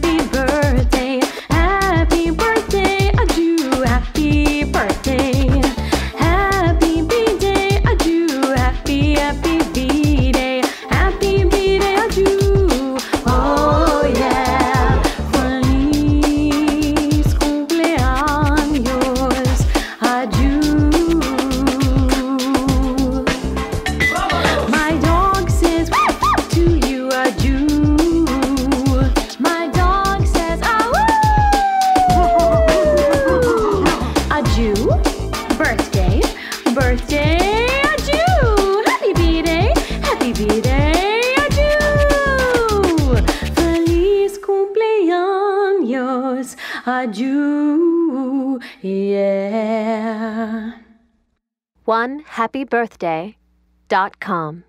Be. Jew. Birthday, birthday, a Jew. Happy B-Day, happy B-Day, a Jew. Feliz cumpleaños, Aju, yeah. One happy birthday dot com.